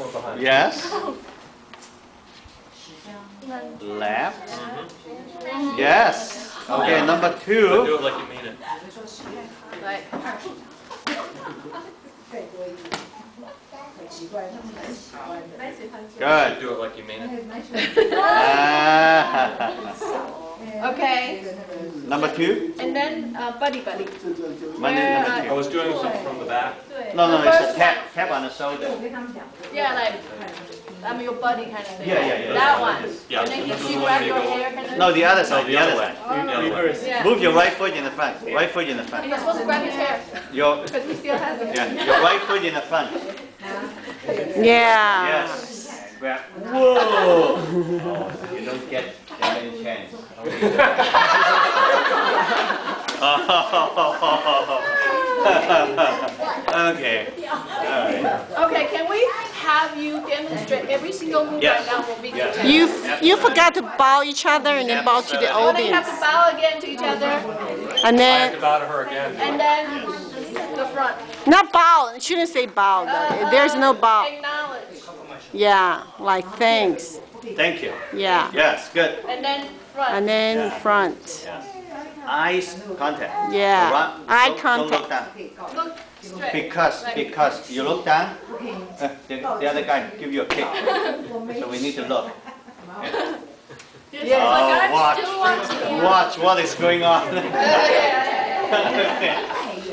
floor behind. Yes. Left. Mm -hmm. Yes. Okay, number two. Do it like you mean it. Good. Do it like you mean it. Ah. Okay. Number two? And then uh, buddy buddy. Monday, number uh, I was doing something from the back. No, no, it's a tap, tap on the shoulder. Yeah, like I'm your buddy kind of thing. Yeah, yeah, yeah. That one. Yeah. And then grab your hair kind of. No, the other No, side, the other side. Reverse. Oh. Yeah. Move your right foot in the front, right foot in the And front. you're supposed to grab his hair Your, because he still has it. yeah, your right foot in the front. Yeah. Yes. Grab. Whoa! Oh, you don't get that many chance. Okay. Alright. Okay, can we have you demonstrate every single move Yes. right now for Vicky? Yes. You you forgot to bow each other and then bow to the Oh, then you have audience. to bow again to each other, And I have to then bow to her again. and then the front. not bow. You shouldn't say bow. though. Uh, There's no bow. Acknowledge. Yeah, like thanks. Thank you. Yeah. Yes, good. And then front. And then Yeah. front. Yes. Eyes contact. Yeah. Run- Eye don't- Don't look down. Look straight. Because, because you look down, uh, the, the other guy give you a kick. So we need to look. Yeah, Oh, like I'm watch. still watching. Watch what is going on.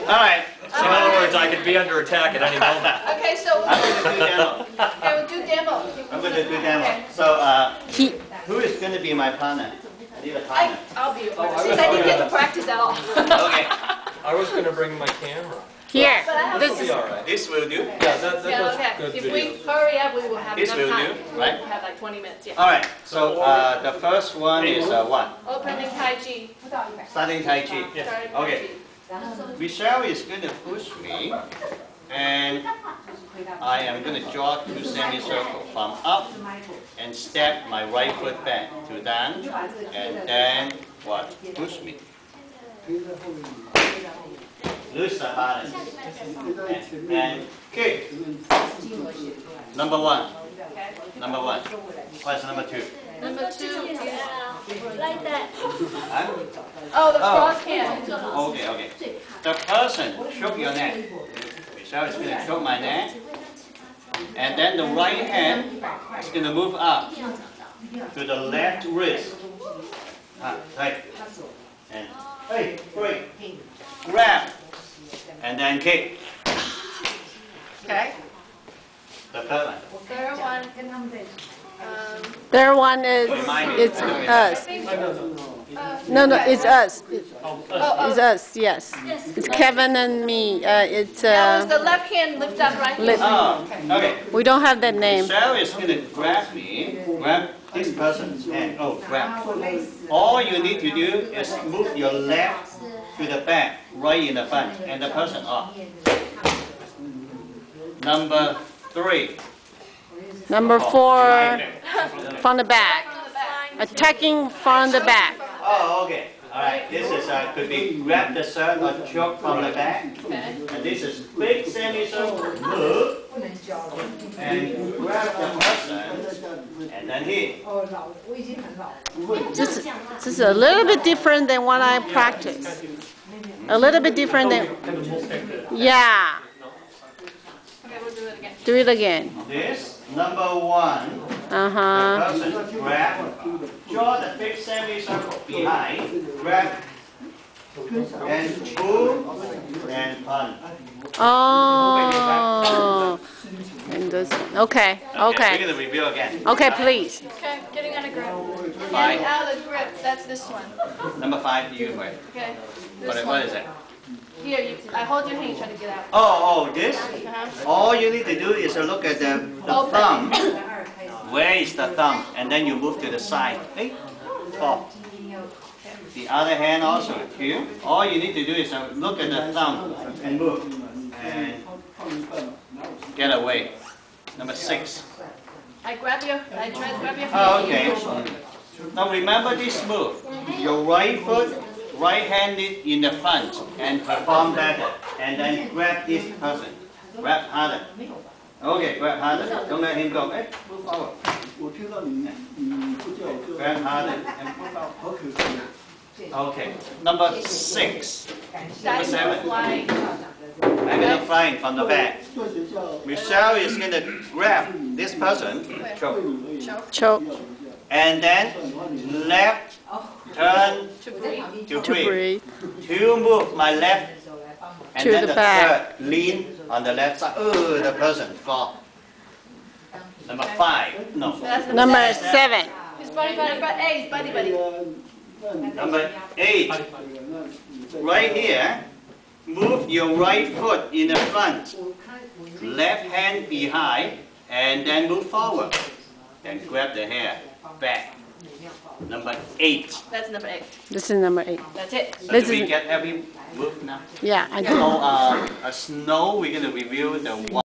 All right. So in other words, I could be under attack at any moment. Okay, so I'm do demo. Okay, do demo. I'm gonna do demo. So, uh, who is gonna be my partner? I need a I, partner. I'll be your Oh, I partner, was since I didn't get gonna- practice at all. Okay, I was gonna bring my camera. here. But This It'll is be all right. this will do. Yeah, that, that Yeah, does okay. good If video. we hurry up, we will have This enough will time. do, We'll right? have like 20 minutes, yeah. All right. So, uh, the first one is uh, what? Opening Tai Chi. Starting Tai Chi. Starting Tai Okay. Chi. Michelle is gonna push me, and I am gonna draw two semicircle from up and step my right foot back to down, and then what? Push me. Lose the balance. And, and kick. Number one. Number one. What's number two? Number two is, Like that. Huh? oh, the Oh. cross hand. Okay, okay. The person choke your neck. Michelle is gonna choke my neck. And then the right hand is gonna move up to the left wrist. Ah, tight. And, hey, wait. Grab. And then kick. Okay. The third one. Third one, um, Third one is Remind it's us. Uh, No, no, it's us. It's oh, oh, it's us. Yes. It's Kevin and me. Uh, it's that was uh, the left hand lift up, right? Lift. Oh, okay. we don't have that name. Michelle is gonna grab me, grab this person's hand. Oh, grab. All you need to do is move your left to the back, right in the front, and the person off. Number three. Number four from the back. Attacking from the back. Oh, okay. All right. This is uh, could be grab the shirt or choke from the back, and this is big semicircle move, and grab the person, and then hit. 哦，老，我已经很老了。 This, this is a little bit different than what I practice. A little bit different than yeah. Okay, we'll do it again. Do it again. This number one. Uh huh. The person grab, draw the big semicircle behind, grab, and pull, and punch. Oh. And this. Okay. We're Okay. gonna review again. Okay, please. Okay, getting out of grip. Five. Getting out of the grip, that's this one. Number five, you wait. Okay, What, this what one. is it? Here, you, I hold your hand, you try to get out. Oh, oh, this? Uh-huh. All you need to do is to look at the, the Open. thumb. Where is the thumb? And then you move to the side. Hey, top. The other hand also, here. All you need to do is uh, look at the thumb and move. And get away. Number six. I grab you. I try to grab your hand. Oh, okay. Now remember this move. Your right foot, right handed in the front and perform that. And then grab this person. Grab harder. Okay, grab harder. Don't let him go. Hey, move forward. 我听到你你不叫我就 Grab harder and move out. 好可惜。 Okay, number six. That is seven. flying. I'm gonna find from the back. 在学校 Michelle is gonna grab this person, 对 choke, 你而已， choke 不要一下。 and then left turn To breathe. to to breathe. breathe. To move my left, and to then the, the back. third, lean on the left side. Oh, the person fall. Number five. No. Number seven. His body, body, body, eight, body, body. Number eight. Right here. Move your right foot in the front. Left hand behind. And then move forward. Then grab the hair. Back. Number eight. That's number eight. This is number eight. That's it. So This do we is- get every move now? Yeah, I So do. uh, a snow, we're gonna review the one.